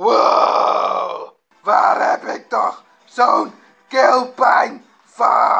Wow, waar heb ik toch zo'n keelpijn van?